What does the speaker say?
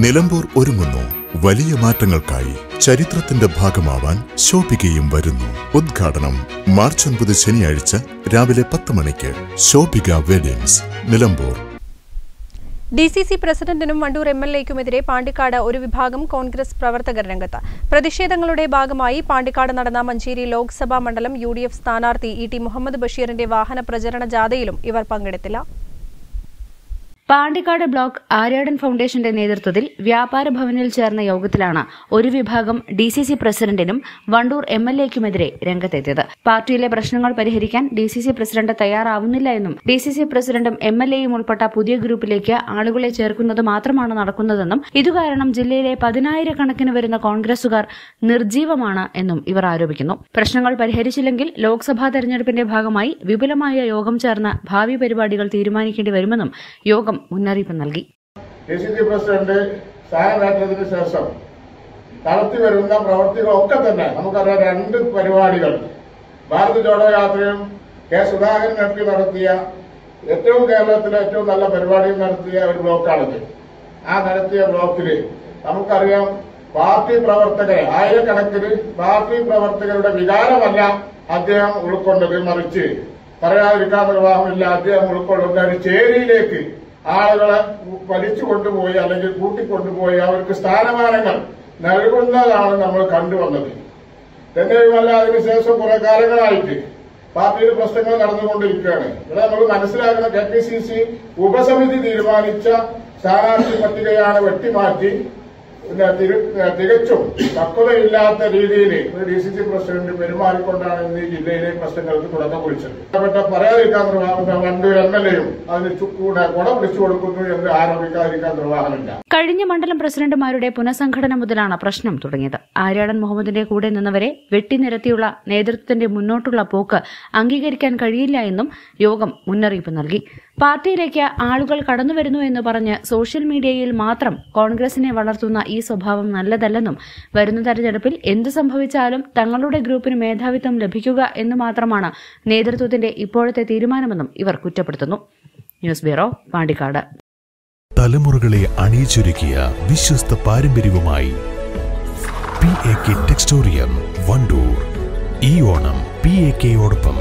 നിലമ്പൂർ ഒരുങ്ങുന്നു. വലിയ മാറ്റങ്ങൾക്കായി ചരിത്രത്തിന്റെ ഭാഗമാവാൻ ശോഭികയും വരുന്നു. ഉദ്ഘാടനം മാർച്ച് ഒൻപത് ശനിയാഴ്ച രാവിലെ പത്ത് മണിക്ക് Shobhika weddings Nilambur. D C C പ്രസിഡന്റിനും Wandoor M L എക്കുമെതിരെ പാണ്ടിക്കാട് ഒരു വിഭാഗം കോൺഗ്രസ് പ്രവർത്തകർ രംഗത്ത്. പ്രതിഷേധങ്ങളുടെ ഭാഗമായി പാണ്ടിക്കാട് നടന്ന മഞ്ചേരി ലോക്സഭാ മണ്ഡലം യു ഡി എഫ് സ്ഥാനാർത്ഥി ഇ ടി മുഹമ്മദ് ബഷീറിന്റെ വാഹന പ്രചരണ ജാഥയിലും ഇവർ പങ്കെടുത്തില്ല. പാണ്ടിക്കാട് ബ്ലോക്ക് ആര്യാടൻ ഫൗണ്ടേഷന്റെ നേതൃത്വത്തിൽ വ്യാപാര ഭവനിൽ ചേർന്ന യോഗത്തിലാണ് ഒരു വിഭാഗം ഡി സി സി പ്രസിഡന്റിനും വണ്ടൂർ എം എൽ എക്കുമെതിരെ രംഗത്തെത്തിയത്. പാർട്ടിയിലെ പ്രശ്നങ്ങൾ പരിഹരിക്കാൻ ഡി സി സി പ്രസിഡന്റ് തയ്യാറാവുന്നില്ല എന്നും ഡി സി സി പ്രസിഡന്റും എം എൽ എയും ഉൾപ്പെട്ട പുതിയ ഗ്രൂപ്പിലേക്ക് ആളുകളെ ചേർക്കുന്നത് മാത്രമാണ് നടക്കുന്നതെന്നും ഇതുകാരണം ജില്ലയിലെ പതിനായിരക്കണക്കിന് വരുന്ന കോൺഗ്രസുകാർ നിർജീവമാണ് എന്നും ഇവർ ആരോപിക്കുന്നു. പ്രശ്നങ്ങൾ പരിഹരിച്ചില്ലെങ്കിൽ ലോക്സഭാ തെരഞ്ഞെടുപ്പിന്റെ ഭാഗമായി വിപുലമായ യോഗം ചേർന്ന് ഭാവി പരിപാടികൾ തീരുമാനിക്കേണ്ടി വരുമെന്നും യോഗം മുന്നറിയിപ്പ് നൽകി. കെ സി സി പ്രസിഡന്റ് സ്ഥാനമേറ്റതിന് ശേഷം നടത്തി വരുന്ന പ്രവർത്തികളൊക്കെ തന്നെ നമുക്കറിയാം രണ്ട് പരിപാടികൾ. ഭാരത് ജോഡോ യാത്രയും കെ സുധാകരൻ നടത്തി നടത്തിയ ഏറ്റവും കേരളത്തിലെ ഏറ്റവും നല്ല പരിപാടിയും നടത്തിയ ഒരു ബ്ലോക്കാണിത് ആ നടത്തിയ ബ്ലോക്കിൽ നമുക്കറിയാം പാർട്ടി പ്രവർത്തകരെ ആയിരക്കണക്കിന് പാർട്ടി പ്രവർത്തകരുടെ വികാരമല്ല അദ്ദേഹം ഉൾക്കൊണ്ടത് മറിച്ച് പറയാതിരിക്കാൻ നിർവാഹമില്ല അദ്ദേഹം ഉൾക്കൊള്ളുന്ന ഒരു ചേരിയിലേക്ക് ആളുകളെ വലിച്ചു കൊണ്ടുപോയി അല്ലെങ്കിൽ കൂട്ടിക്കൊണ്ടുപോയി അവർക്ക് സ്ഥാനമാനങ്ങൾ നൽകുന്നതാണ് നമ്മൾ കണ്ടുവന്നത്. തന്നെയുമല്ല അതിനുശേഷം കുറെ കാലങ്ങളായിട്ട് പാർട്ടിയിൽ പ്രശ്നങ്ങൾ നടന്നുകൊണ്ടിരിക്കുകയാണ്. ഇവിടെ നമ്മൾ മനസ്സിലാക്കുന്ന കെ പി സി സി ഉപസമിതി തീരുമാനിച്ച സ്ഥാനാർത്ഥി പട്ടികയാണ് വെട്ടിമാറ്റി. തികച്ചും പക്വതയില്ലാത്ത രീതിയിൽ ഡി സി സി പ്രസിഡന്റ് പെരുമാറിക്കൊണ്ടാണ് ഇന്ന് ഈ ജില്ലയിലെ പ്രശ്നങ്ങൾക്ക് തുടക്കം കുറിച്ചത്. ബന്ധപ്പെട്ട പറയാതിരിക്കാൻ നിർവാഹമില്ല വണ്ടൂർ എം എൽ എയും അതിന് കൂടെ കുട പിടിച്ചു കൊടുക്കുന്നു എന്ന് ആരോപിക്കാതിരിക്കാൻ നിർവാഹമില്ല കഴിഞ്ഞ മണ്ഡലം പ്രസിഡന്റുമാരുടെ പുനഃസംഘടന മുതലാണ് പ്രശ്നം തുടങ്ങിയത്. ആര്യാടൻ മുഹമ്മദിന്റെ കൂടെ നിന്നവരെ വെട്ടിനിരത്തിയുള്ള നേതൃത്വത്തിന്റെ മുന്നോട്ടുള്ള പോക്ക് അംഗീകരിക്കാൻ കഴിയില്ല എന്നും യോഗം മുന്നറിയിപ്പ് നൽകി. പാർട്ടിയിലേക്ക് ആളുകൾ കടന്നുവരുന്നു എന്ന് പറഞ്ഞ് സോഷ്യൽ മീഡിയയിൽ മാത്രം കോൺഗ്രസിനെ വളർത്തുന്ന ഈ സ്വഭാവം നല്ലതല്ലെന്നും വരുന്ന തെരഞ്ഞെടുപ്പിൽ എന്ത് സംഭവിച്ചാലും തങ്ങളുടെ ഗ്രൂപ്പിന് മേധാവിത്വം ലഭിക്കുക എന്ന് മാത്രമാണ് നേതൃത്വത്തിന്റെ ഇപ്പോഴത്തെ തീരുമാനമെന്നും ഇവർ കുറ്റപ്പെടുത്തുന്നു. News bureau Pandikkad. തലമുറകളെ അണിയിച്ചൊരുക്കിയ വിശ്വസ്ത പാരമ്പര്യവുമായി P A K Textorium Wandoor. ഈ ഓണം പി എ കെയോടൊപ്പം